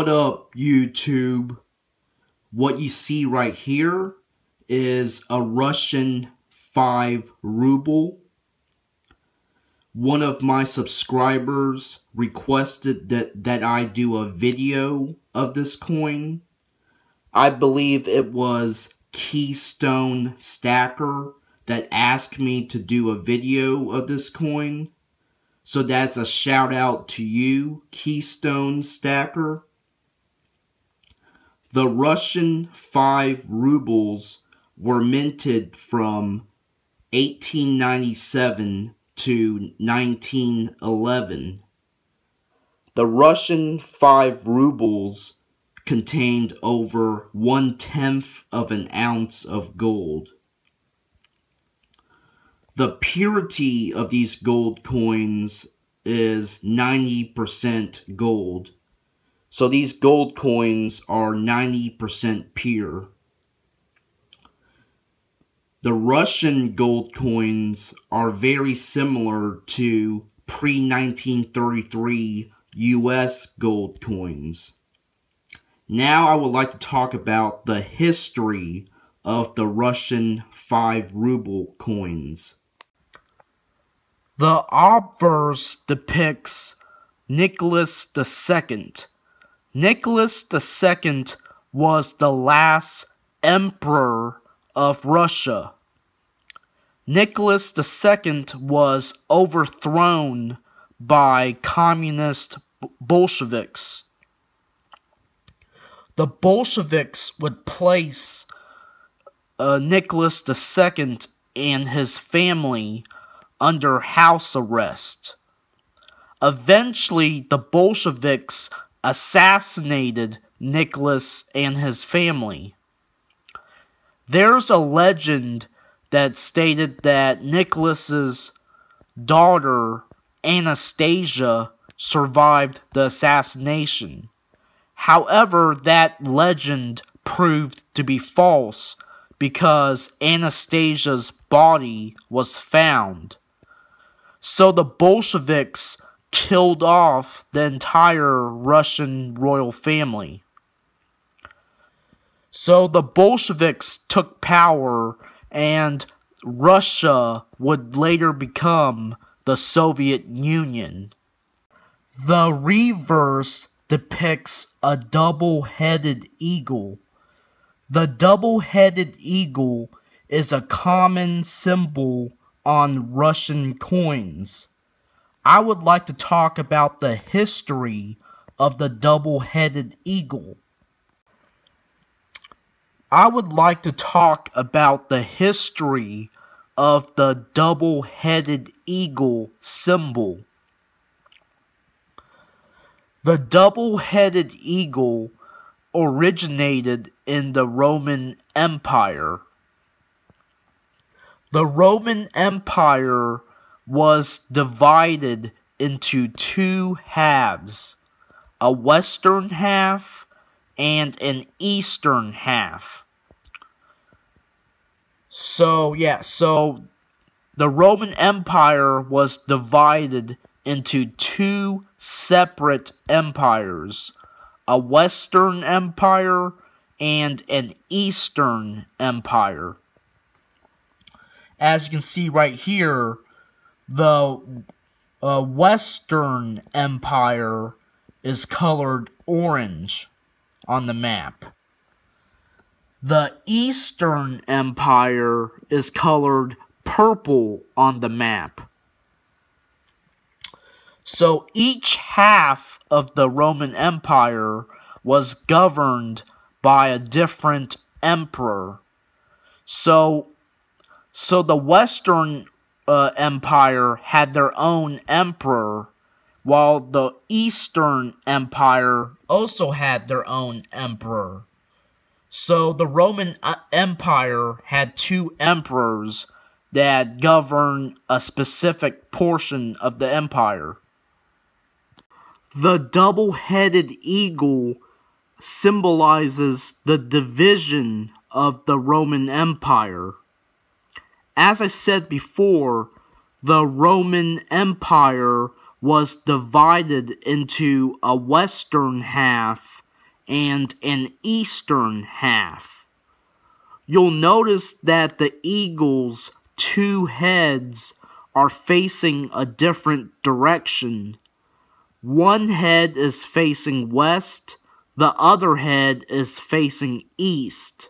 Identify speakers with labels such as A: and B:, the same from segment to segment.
A: What up, YouTube? What you see right here is a Russian 5 ruble. One of my subscribers requested that, that I do a video of this coin. I believe it was Keystone Stacker that asked me to do a video of this coin. So that's a shout out to you, Keystone Stacker. The Russian 5 rubles were minted from 1897 to 1911. The Russian 5 rubles contained over one tenth of an ounce of gold. The purity of these gold coins is 90% gold. So these gold coins are 90% pure. The Russian gold coins are very similar to pre-1933 US gold coins. Now I would like to talk about the history of the Russian 5 ruble coins. The obverse depicts Nicholas II. Nicholas II was the last emperor of Russia. Nicholas II was overthrown by communist Bolsheviks. The Bolsheviks would place uh, Nicholas II and his family under house arrest. Eventually, the Bolsheviks assassinated Nicholas and his family. There's a legend that stated that Nicholas's daughter, Anastasia, survived the assassination. However, that legend proved to be false because Anastasia's body was found. So the Bolsheviks killed off the entire Russian royal family. So the Bolsheviks took power and Russia would later become the Soviet Union. The reverse depicts a double-headed eagle. The double-headed eagle is a common symbol on Russian coins. I would like to talk about the history of the double-headed eagle. I would like to talk about the history of the double-headed eagle symbol. The double-headed eagle originated in the Roman Empire. The Roman Empire was divided into two halves, a western half and an eastern half. So, yeah, so the Roman Empire was divided into two separate empires, a western empire and an eastern empire as you can see right here, the uh, Western Empire is colored orange on the map. The Eastern Empire is colored purple on the map. So each half of the Roman Empire was governed by a different emperor. So so the Western uh, Empire had their own emperor, while the Eastern Empire also had their own emperor. So the Roman uh, Empire had two emperors that governed a specific portion of the empire. The double-headed eagle symbolizes the division of the Roman Empire. As I said before, the Roman Empire was divided into a western half and an eastern half. You'll notice that the eagle's two heads are facing a different direction. One head is facing west, the other head is facing east.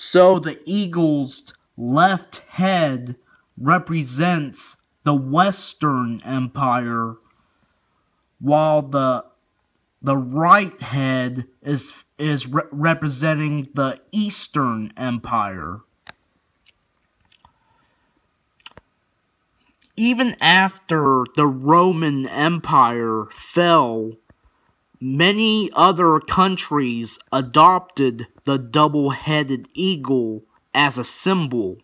A: So the eagle's left head represents the Western Empire, while the the right head is is re representing the Eastern Empire. Even after the Roman Empire fell, many other countries adopted the double-headed eagle as a symbol.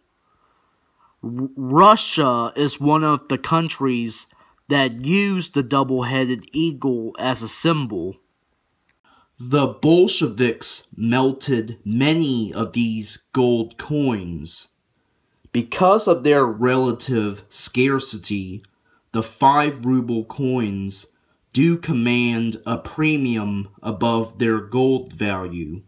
A: R Russia is one of the countries that used the double-headed eagle as a symbol. The Bolsheviks melted many of these gold coins. Because of their relative scarcity, the 5 ruble coins do command a premium above their gold value.